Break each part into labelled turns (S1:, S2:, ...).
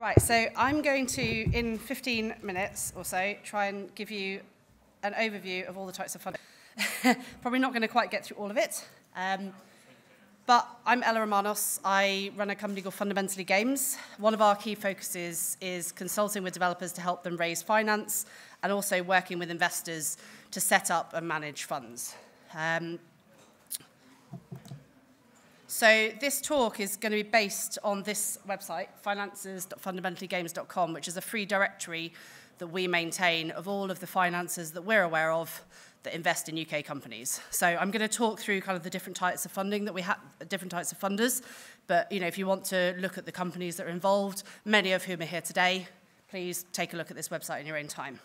S1: Right, so I'm going to, in 15 minutes or so, try and give you an overview of all the types of funding. Probably not going to quite get through all of it. Um, but I'm Ella Romanos. I run a company called Fundamentally Games. One of our key focuses is consulting with developers to help them raise finance and also working with investors to set up and manage funds. Um, so this talk is going to be based on this website, finances.fundamentallygames.com, which is a free directory that we maintain of all of the finances that we're aware of that invest in UK companies. So I'm going to talk through kind of the different types of funding that we have, different types of funders. But you know, if you want to look at the companies that are involved, many of whom are here today, please take a look at this website in your own time.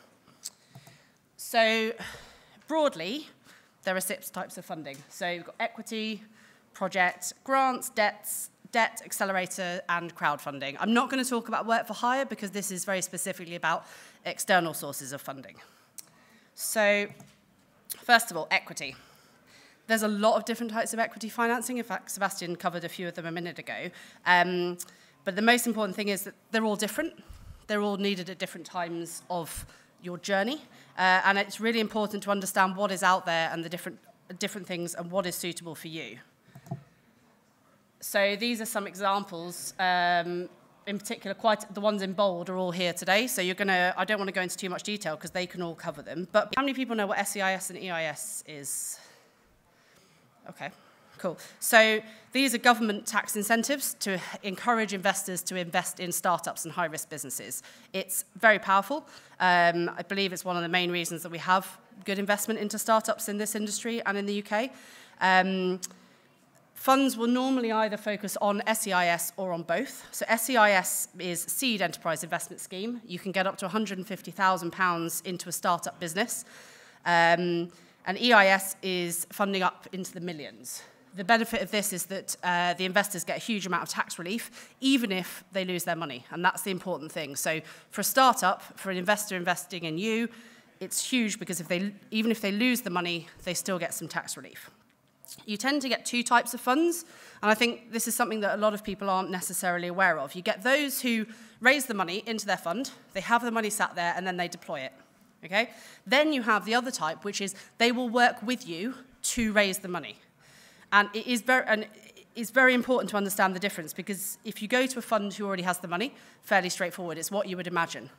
S1: So broadly, there are six types of funding. So you've got equity, project, grants, debts, debt accelerator, and crowdfunding. I'm not going to talk about work for hire because this is very specifically about external sources of funding. So, first of all, equity. There's a lot of different types of equity financing. In fact, Sebastian covered a few of them a minute ago. Um, but the most important thing is that they're all different. They're all needed at different times of your journey. Uh, and it's really important to understand what is out there and the different, different things and what is suitable for you. So these are some examples. Um, in particular, quite the ones in bold are all here today. So you're gonna. I don't want to go into too much detail because they can all cover them. But how many people know what SEIS and EIS is? Okay, cool. So these are government tax incentives to encourage investors to invest in startups and high-risk businesses. It's very powerful. Um, I believe it's one of the main reasons that we have good investment into startups in this industry and in the UK. Um, Funds will normally either focus on SEIS or on both. So SEIS is Seed Enterprise Investment Scheme. You can get up to £150,000 into a startup business. Um, and EIS is funding up into the millions. The benefit of this is that uh, the investors get a huge amount of tax relief, even if they lose their money. And that's the important thing. So for a startup, for an investor investing in you, it's huge because if they, even if they lose the money, they still get some tax relief. You tend to get two types of funds, and I think this is something that a lot of people aren't necessarily aware of. You get those who raise the money into their fund, they have the money sat there, and then they deploy it. Okay? Then you have the other type, which is they will work with you to raise the money. And it is very, and it's very important to understand the difference because if you go to a fund who already has the money, fairly straightforward, it's what you would imagine.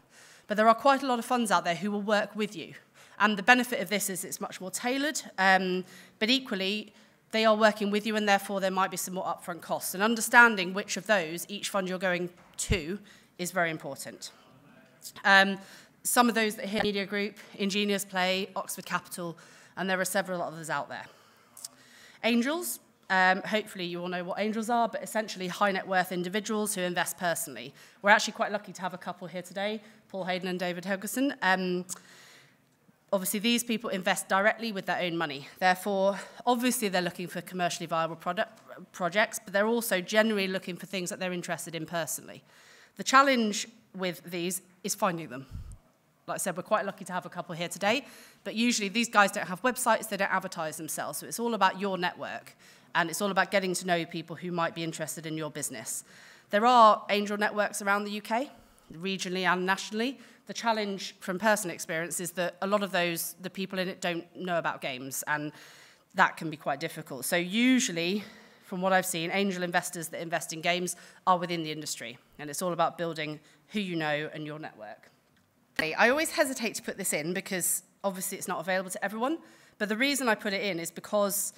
S1: But there are quite a lot of funds out there who will work with you. And the benefit of this is it's much more tailored, um, but equally, they are working with you and therefore there might be some more upfront costs. And understanding which of those, each fund you're going to, is very important. Um, some of those that here, Media Group, Ingenious Play, Oxford Capital, and there are several others out there. Angels, um, hopefully you all know what angels are, but essentially high net worth individuals who invest personally. We're actually quite lucky to have a couple here today, Paul Heydon and David Helgason. Um, Obviously, these people invest directly with their own money. Therefore, obviously, they're looking for commercially viable product, projects, but they're also generally looking for things that they're interested in personally. The challenge with these is finding them. Like I said, we're quite lucky to have a couple here today, but usually these guys don't have websites, they don't advertise themselves. So it's all about your network, and it's all about getting to know people who might be interested in your business. There are angel networks around the UK, regionally and nationally, the challenge from personal experience is that a lot of those, the people in it don't know about games and that can be quite difficult. So usually, from what I've seen, angel investors that invest in games are within the industry and it's all about building who you know and your network. I always hesitate to put this in because obviously it's not available to everyone, but the reason I put it in is because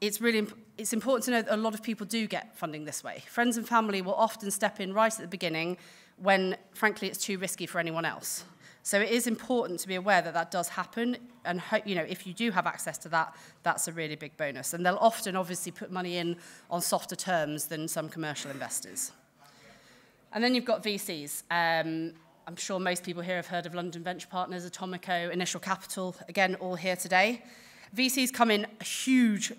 S1: it's really it's important to know that a lot of people do get funding this way. Friends and family will often step in right at the beginning when, frankly, it's too risky for anyone else. So it is important to be aware that that does happen, and you know if you do have access to that, that's a really big bonus. And they'll often obviously put money in on softer terms than some commercial investors. And then you've got VCs. Um, I'm sure most people here have heard of London Venture Partners, Atomico, Initial Capital, again, all here today. VCs come in a huge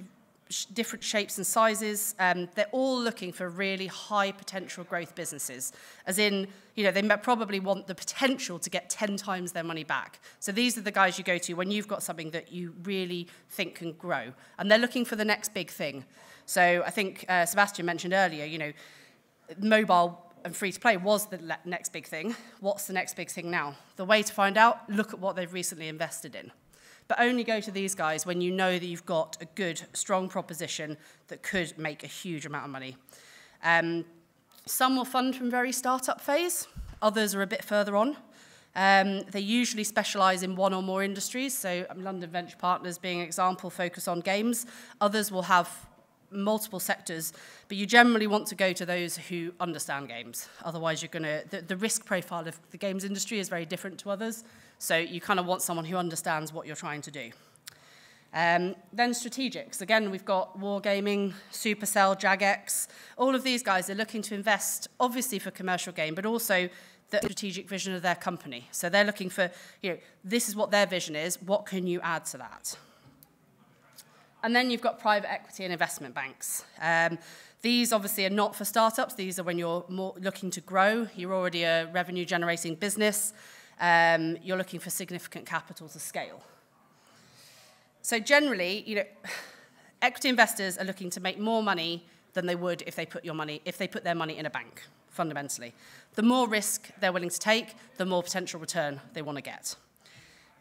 S1: different shapes and sizes. Um, they're all looking for really high potential growth businesses, as in, you know, they probably want the potential to get 10 times their money back. So these are the guys you go to when you've got something that you really think can grow. And they're looking for the next big thing. So I think uh, Sebastian mentioned earlier, you know, mobile and free to play was the next big thing. What's the next big thing now? The way to find out, look at what they've recently invested in. But only go to these guys when you know that you've got a good, strong proposition that could make a huge amount of money. Um, some will fund from very startup phase. Others are a bit further on. Um, they usually specialise in one or more industries. So um, London Venture Partners being an example, focus on games. Others will have multiple sectors, but you generally want to go to those who understand games. Otherwise, you're going to, the, the risk profile of the games industry is very different to others. So you kind of want someone who understands what you're trying to do. Um, then strategics. Again, we've got Wargaming, Supercell, Jagex. All of these guys are looking to invest, obviously, for commercial game, but also the strategic vision of their company. So they're looking for, you know, this is what their vision is. What can you add to that? And then you've got private equity and investment banks. Um, these obviously are not for startups. These are when you're more looking to grow. You're already a revenue generating business. Um, you're looking for significant capital to scale. So generally, you know, equity investors are looking to make more money than they would if they put your money if they put their money in a bank fundamentally. The more risk they're willing to take, the more potential return they want to get.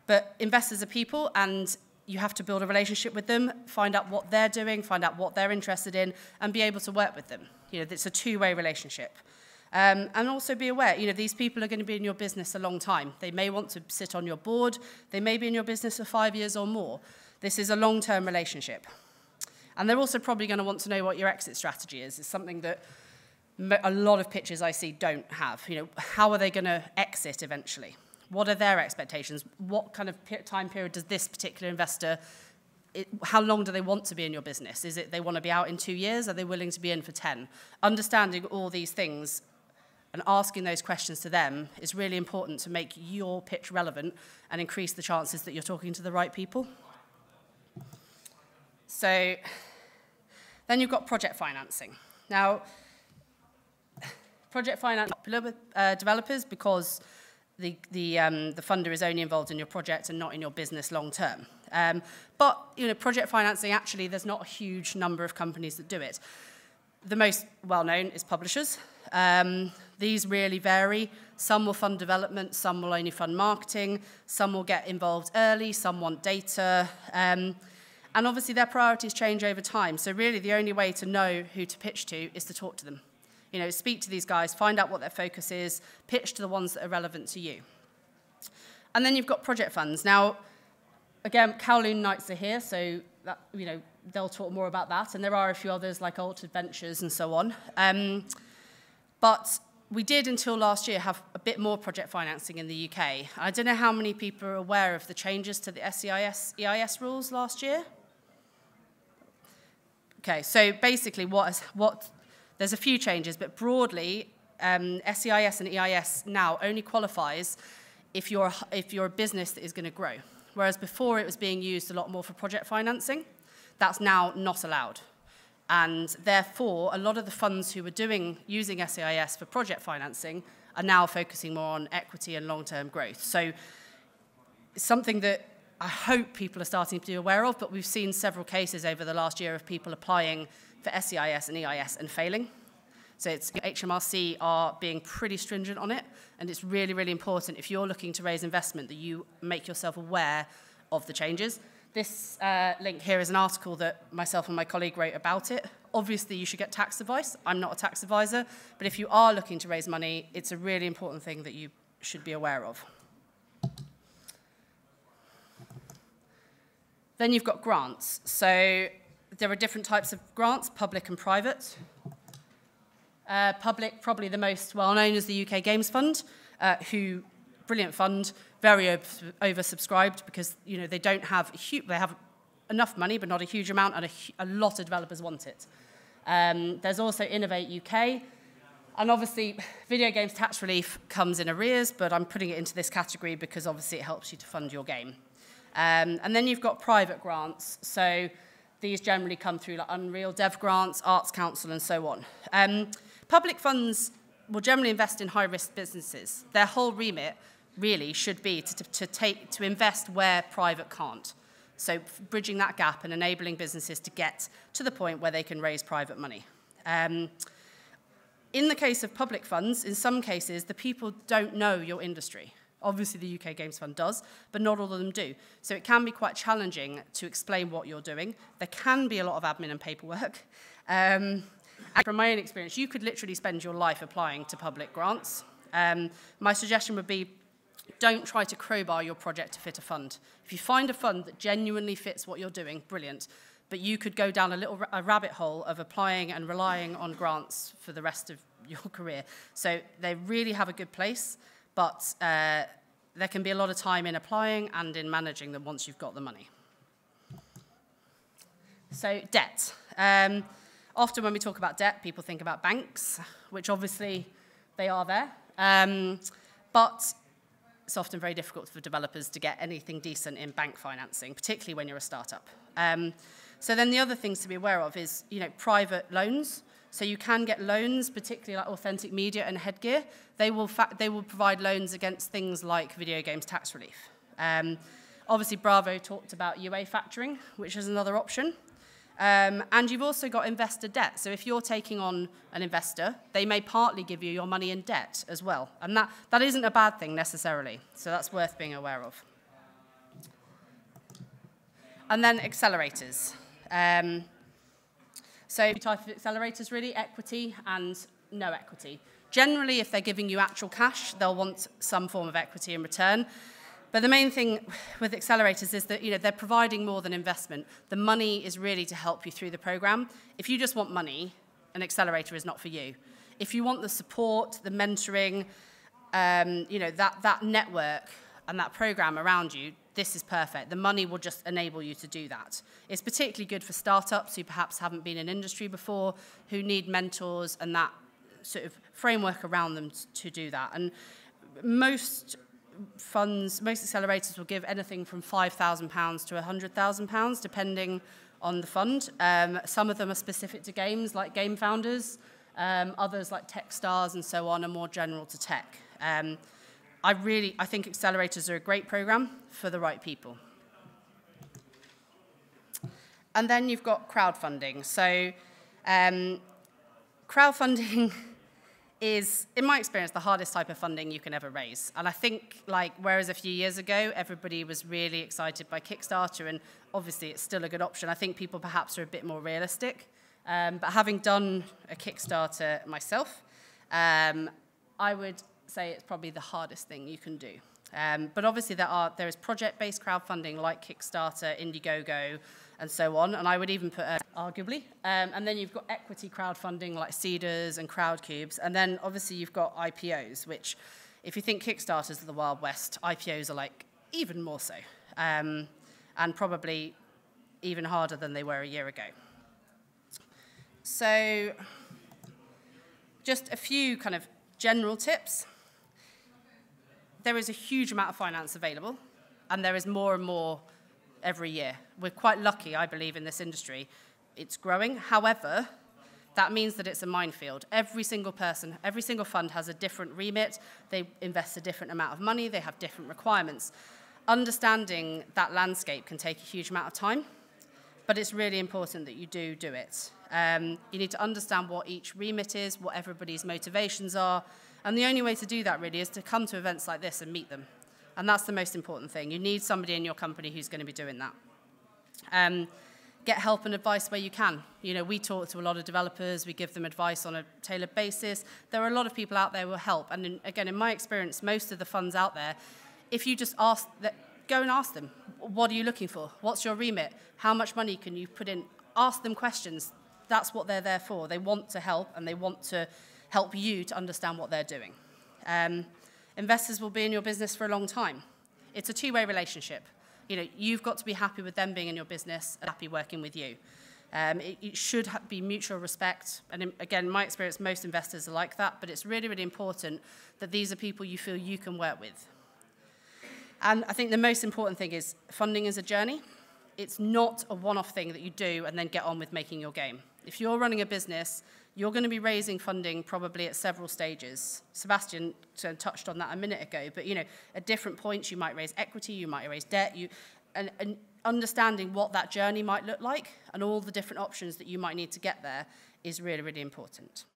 S1: But investors are people and you have to build a relationship with them, find out what they're doing, find out what they're interested in, and be able to work with them. You know, it's a two-way relationship. Um, and also be aware, you know, these people are going to be in your business a long time. They may want to sit on your board. They may be in your business for five years or more. This is a long-term relationship. And they're also probably going to want to know what your exit strategy is. It's something that a lot of pitches I see don't have. You know, how are they going to exit eventually? What are their expectations? What kind of time period does this particular investor, it, how long do they want to be in your business? Is it they want to be out in two years? Are they willing to be in for 10? Understanding all these things and asking those questions to them is really important to make your pitch relevant and increase the chances that you're talking to the right people. So then you've got project financing. Now, project finance popular with uh, developers because the, the, um, the funder is only involved in your project and not in your business long term. Um, but you know, project financing, actually, there's not a huge number of companies that do it. The most well-known is publishers. Um, these really vary. Some will fund development, some will only fund marketing, some will get involved early, some want data. Um, and obviously their priorities change over time. So really the only way to know who to pitch to is to talk to them. You know, speak to these guys, find out what their focus is, pitch to the ones that are relevant to you. And then you've got project funds. Now, again, Kowloon Nights are here, so that, you know, they'll talk more about that. And there are a few others like Altered Ventures and so on. Um, but we did until last year have a bit more project financing in the UK. I don't know how many people are aware of the changes to the SEIS EIS rules last year. Okay, so basically what, is, what there's a few changes, but broadly, um, SEIS and EIS now only qualifies if you're, if you're a business that is going to grow. Whereas before it was being used a lot more for project financing. That's now not allowed. And therefore, a lot of the funds who were doing, using SEIS for project financing are now focusing more on equity and long-term growth. So something that I hope people are starting to be aware of, but we've seen several cases over the last year of people applying for SEIS and EIS and failing. So it's, HMRC are being pretty stringent on it, and it's really, really important if you're looking to raise investment that you make yourself aware of the changes. This uh, link here is an article that myself and my colleague wrote about it. Obviously, you should get tax advice. I'm not a tax advisor, but if you are looking to raise money, it's a really important thing that you should be aware of. Then you've got grants. So there are different types of grants, public and private. Uh, public, probably the most well-known is the UK Games Fund, uh, who, brilliant fund, very oversubscribed because you know they don't have, they have enough money but not a huge amount and a, a lot of developers want it. Um, there's also Innovate UK, and obviously video games tax relief comes in arrears, but I'm putting it into this category because obviously it helps you to fund your game. Um, and then you've got private grants, so These generally come through like Unreal, Dev Grants, Arts Council, and so on. Um, public funds will generally invest in high-risk businesses. Their whole remit really should be to, to, to, take, to invest where private can't. So bridging that gap and enabling businesses to get to the point where they can raise private money. Um, in the case of public funds, in some cases, the people don't know your industry. Obviously, the UK Games Fund does, but not all of them do. So it can be quite challenging to explain what you're doing. There can be a lot of admin and paperwork. Um, and from my own experience, you could literally spend your life applying to public grants. Um, my suggestion would be don't try to crowbar your project to fit a fund. If you find a fund that genuinely fits what you're doing, brilliant. But you could go down a little a rabbit hole of applying and relying on grants for the rest of your career. So they really have a good place but uh, there can be a lot of time in applying and in managing them once you've got the money. So debt. Um, often when we talk about debt, people think about banks, which obviously they are there. Um, but it's often very difficult for developers to get anything decent in bank financing, particularly when you're a startup. Um, so then the other things to be aware of is, you know, private loans. So you can get loans, particularly like Authentic Media and Headgear. They will, they will provide loans against things like video games tax relief. Um, obviously, Braavo talked about UA factoring, which is another option. Um, and you've also got investor debt. So if you're taking on an investor, they may partly give you your money in debt as well. And that, that isn't a bad thing necessarily. So that's worth being aware of. And then accelerators. Um, so type of accelerators really, equity and no equity. Generally, if they're giving you actual cash, they'll want some form of equity in return. But the main thing with accelerators is that you know, they're providing more than investment. The money is really to help you through the program. If you just want money, an accelerator is not for you. If you want the support, the mentoring, um, you know, that, that network and that program around you, this is perfect. The money will just enable you to do that. It's particularly good for startups who perhaps haven't been in industry before, who need mentors and that sort of framework around them to do that. And most funds, most accelerators will give anything from £5,000 to £100,000, depending on the fund. Um, some of them are specific to games, like Game Founders. Um, others, like Techstars and so on, are more general to tech. Um, I really, I think accelerators are a great program for the right people. And then you've got crowdfunding. So um, crowdfunding is, in my experience, the hardest type of funding you can ever raise. And I think, like, whereas a few years ago, everybody was really excited by Kickstarter, and obviously it's still a good option, I think people perhaps are a bit more realistic. Um, but having done a Kickstarter myself, um, I would say it's probably the hardest thing you can do. Um, but obviously there are there is project-based crowdfunding like Kickstarter, Indiegogo, and so on. And I would even put uh, arguably. Um, and then you've got equity crowdfunding like Seedrs and Crowdcubes. And then obviously you've got IPOs, which if you think Kickstarters are the Wild West, IPOs are like even more so. Um, and probably even harder than they were a year ago. So just a few kind of general tips there is a huge amount of finance available, and there is more and more every year. We're quite lucky, I believe, in this industry. It's growing. However, that means that it's a minefield. Every single person, every single fund has a different remit. They invest a different amount of money. They have different requirements. Understanding that landscape can take a huge amount of time, but it's really important that you do do it. Um, you need to understand what each remit is, what everybody's motivations are, and the only way to do that really is to come to events like this and meet them. And that's the most important thing. You need somebody in your company who's going to be doing that. Um, get help and advice where you can. You know, we talk to a lot of developers, we give them advice on a tailored basis. There are a lot of people out there who will help. And in, again, in my experience, most of the funds out there, if you just ask, that, go and ask them, what are you looking for? What's your remit? How much money can you put in? Ask them questions. That's what they're there for. They want to help and they want to help you to understand what they're doing. Um, investors will be in your business for a long time. It's a two-way relationship. You know, you've got to be happy with them being in your business and happy working with you. Um, it, it should be mutual respect. And in, again, in my experience, most investors are like that, but it's really, really important that these are people you feel you can work with. And I think the most important thing is funding is a journey. It's not a one-off thing that you do and then get on with making your game. If you're running a business you're going to be raising funding probably at several stages. Sebastian touched on that a minute ago, but you know, at different points you might raise equity, you might raise debt, you, and, and understanding what that journey might look like and all the different options that you might need to get there is really, really important.